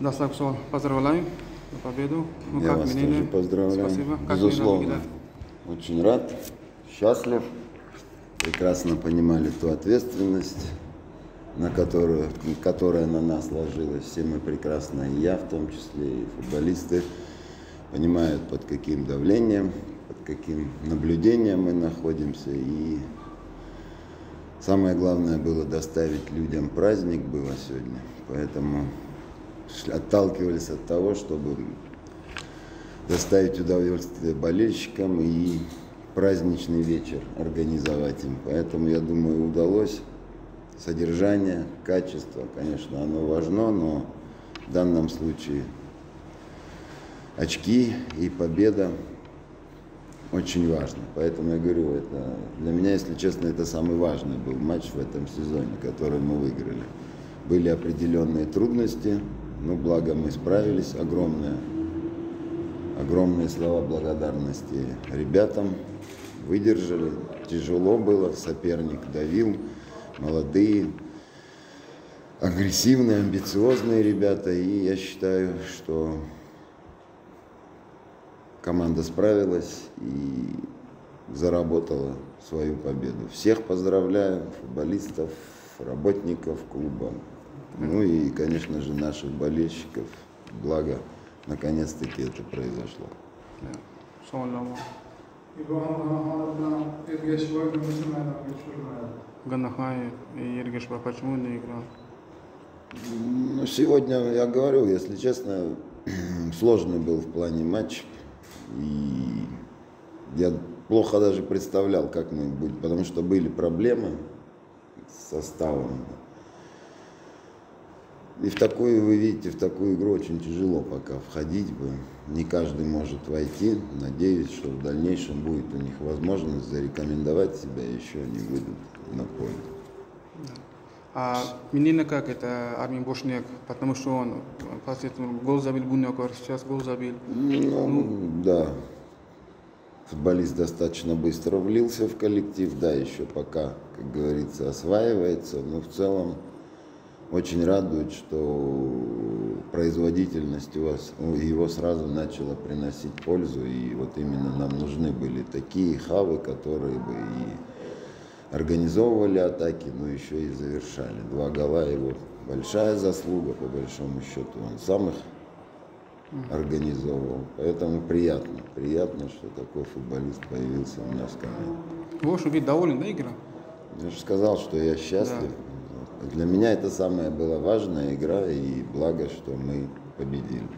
Даслав Сол, поздравляю за победу. Ну, Я как вас мнение? тоже поздравляю. Спасибо. Как Безусловно. Очень рад, счастлив. Прекрасно понимали ту ответственность, на которую, которая на нас ложилась. Все мы прекрасно, и я в том числе, и футболисты, понимают, под каким давлением, под каким наблюдением мы находимся. И самое главное было доставить людям праздник было сегодня. Поэтому отталкивались от того, чтобы доставить удовольствие болельщикам и праздничный вечер организовать им. Поэтому, я думаю, удалось. Содержание, качество, конечно, оно важно, но в данном случае очки и победа очень важно. Поэтому я говорю, это для меня, если честно, это самый важный был матч в этом сезоне, который мы выиграли. Были определенные трудности, но благо мы справились. Огромное, огромные слова благодарности ребятам. Выдержали. Тяжело было, соперник давил, молодые, агрессивные, амбициозные ребята. И я считаю, что команда справилась и заработала свою победу. Всех поздравляю, футболистов, работников клуба, ну и, конечно же, наших болельщиков. Благо, наконец-таки это произошло. Почему не играл? Ну, сегодня, я говорю, если честно, сложный был в плане матч. И я плохо даже представлял, как мы будем, потому что были проблемы с составом. И в такую, вы видите, в такую игру очень тяжело пока входить бы. Не каждый может войти. Надеюсь, что в дальнейшем будет у них возможность зарекомендовать себя, еще они выйдут на поле. А мнение как это Армин Бошняк, потому что он последовательно гол забил Бунякор, сейчас гол забил. Ну, да. Футболист достаточно быстро влился в коллектив, да, еще пока, как говорится, осваивается, но в целом очень радует, что производительность у вас, его сразу начала приносить пользу, и вот именно нам нужны были такие хавы, которые бы и организовывали атаки, но еще и завершали. Два гола его большая заслуга, по большому счету, он сам их организовывал. Поэтому приятно, приятно, что такой футболист появился у меня в команде. В общем, ведь доволен, да, игра? Я же сказал, что я счастлив. Для меня это самая была важная игра, и благо, что мы победили.